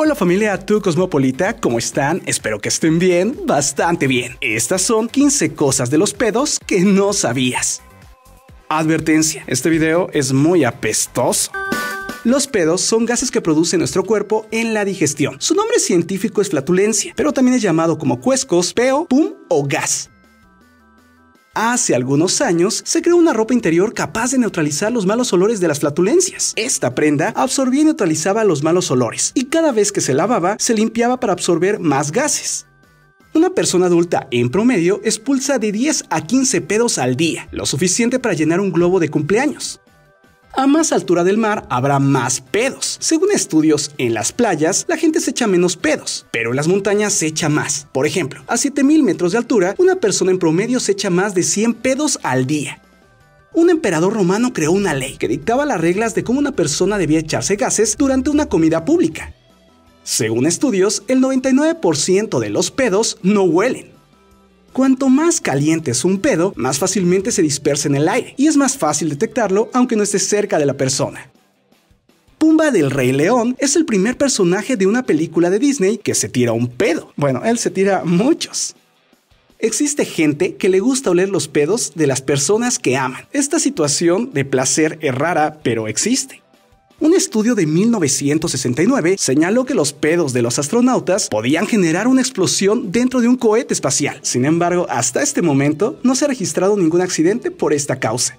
Hola familia Tu Cosmopolita, ¿cómo están? Espero que estén bien, bastante bien. Estas son 15 cosas de los pedos que no sabías. Advertencia, este video es muy apestoso. Los pedos son gases que produce nuestro cuerpo en la digestión. Su nombre científico es flatulencia, pero también es llamado como cuescos, peo, pum o gas. Hace algunos años se creó una ropa interior capaz de neutralizar los malos olores de las flatulencias. Esta prenda absorbía y neutralizaba los malos olores, y cada vez que se lavaba se limpiaba para absorber más gases. Una persona adulta en promedio expulsa de 10 a 15 pedos al día, lo suficiente para llenar un globo de cumpleaños. A más altura del mar habrá más pedos. Según estudios, en las playas la gente se echa menos pedos, pero en las montañas se echa más. Por ejemplo, a 7000 metros de altura, una persona en promedio se echa más de 100 pedos al día. Un emperador romano creó una ley que dictaba las reglas de cómo una persona debía echarse gases durante una comida pública. Según estudios, el 99% de los pedos no huelen. Cuanto más caliente es un pedo, más fácilmente se dispersa en el aire y es más fácil detectarlo aunque no esté cerca de la persona. Pumba del Rey León es el primer personaje de una película de Disney que se tira un pedo. Bueno, él se tira muchos. Existe gente que le gusta oler los pedos de las personas que aman. Esta situación de placer es rara, pero existe. Un estudio de 1969 señaló que los pedos de los astronautas podían generar una explosión dentro de un cohete espacial. Sin embargo, hasta este momento no se ha registrado ningún accidente por esta causa.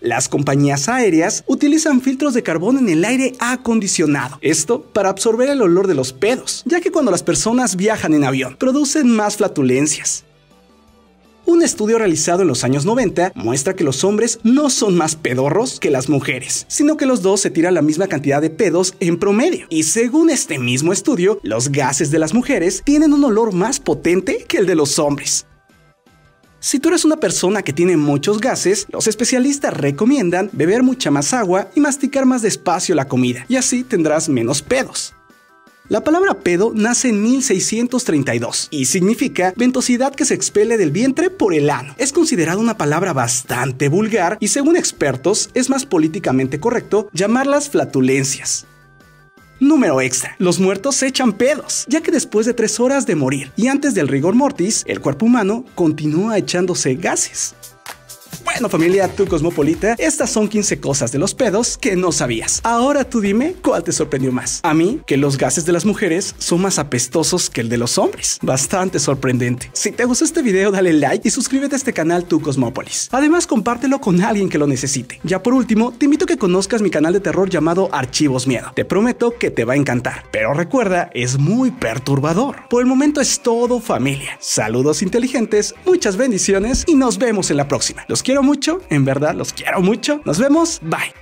Las compañías aéreas utilizan filtros de carbón en el aire acondicionado. Esto para absorber el olor de los pedos, ya que cuando las personas viajan en avión producen más flatulencias. Un estudio realizado en los años 90 muestra que los hombres no son más pedorros que las mujeres, sino que los dos se tiran la misma cantidad de pedos en promedio. Y según este mismo estudio, los gases de las mujeres tienen un olor más potente que el de los hombres. Si tú eres una persona que tiene muchos gases, los especialistas recomiendan beber mucha más agua y masticar más despacio la comida, y así tendrás menos pedos. La palabra pedo nace en 1632 y significa ventosidad que se expele del vientre por el ano. Es considerada una palabra bastante vulgar y según expertos es más políticamente correcto llamarlas flatulencias. Número extra. Los muertos se echan pedos, ya que después de tres horas de morir y antes del rigor mortis, el cuerpo humano continúa echándose gases. Bueno familia, tu cosmopolita, estas son 15 cosas de los pedos que no sabías. Ahora tú dime cuál te sorprendió más. A mí, que los gases de las mujeres son más apestosos que el de los hombres. Bastante sorprendente. Si te gustó este video, dale like y suscríbete a este canal Tu Cosmópolis. Además, compártelo con alguien que lo necesite. Ya por último, te invito a que conozcas mi canal de terror llamado Archivos Miedo. Te prometo que te va a encantar. Pero recuerda, es muy perturbador. Por el momento es todo familia. Saludos inteligentes, muchas bendiciones y nos vemos en la próxima. Los quiero mucho, en verdad los quiero mucho. Nos vemos, bye.